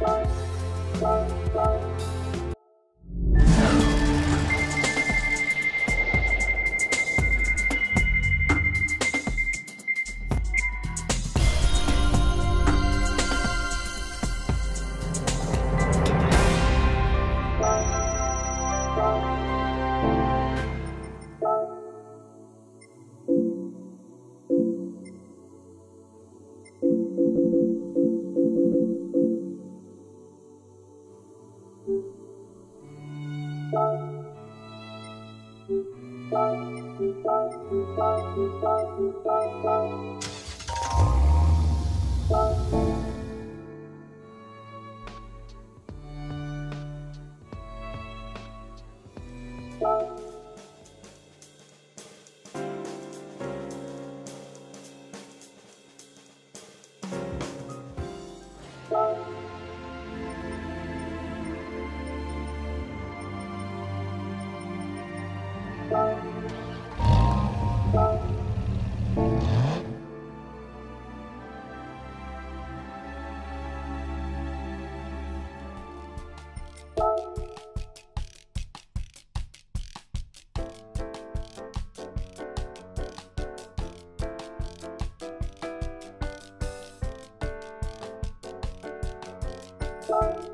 Bye. Thank you. Bye.